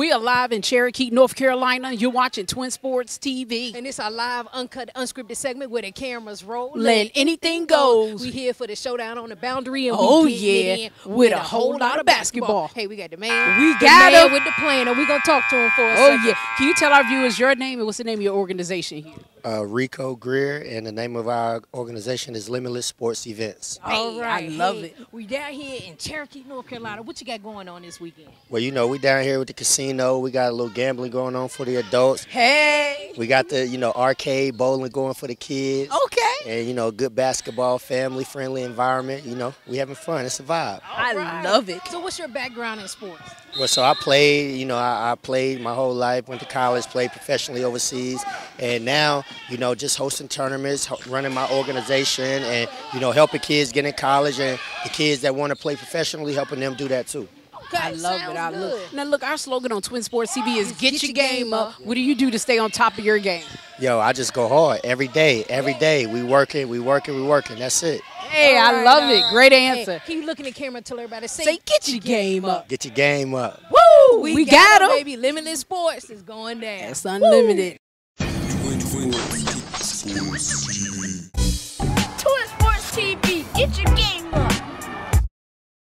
We are live in Cherokee, North Carolina. You're watching Twin Sports TV. And it's our live, uncut, unscripted segment where the cameras roll. Let anything goes. We here for the showdown on the boundary. And Oh, yeah, it in with a whole lot of basketball. Hey, we got the man. We got him. with the plan. And we're going to talk to him for a Oh, second. yeah. Can you tell our viewers your name and what's the name of your organization here? Uh, Rico Grier, and the name of our organization is Limitless Sports Events. All Hey, right. I love Hey, it. We down here in Cherokee, North Carolina. What you got going on this weekend? Well, you know, we down here with the casino. We got a little gambling going on for the adults. Hey. We got the, you know, arcade bowling going for the kids. Okay. And, you know, good basketball, family friendly environment. You know, we having fun. It's a vibe. I Right. love it. So what's your background in sports? Well, so I played, you know, I, I played my whole life, went to college, played professionally overseas, and now, you know, just hosting tournaments, running my organization, and, you know, helping kids get in college and the kids that want to play professionally, helping them do that too. Okay, I love sounds it. I love good. Now, look, our slogan on Twin Sports TV is get, your game up. What do you do to stay on top of your game? Yo, I just go hard every day, every day. We working, we working, we working. That's it. Hey, All I right, love all it. right. Great Hey, answer. can you look in the camera and tell everybody, say, Say, get your game up. Get your game up. Woo! We, got it, him. baby. Limitless sports is going down. It's unlimited. Twin Sports TV. Get your game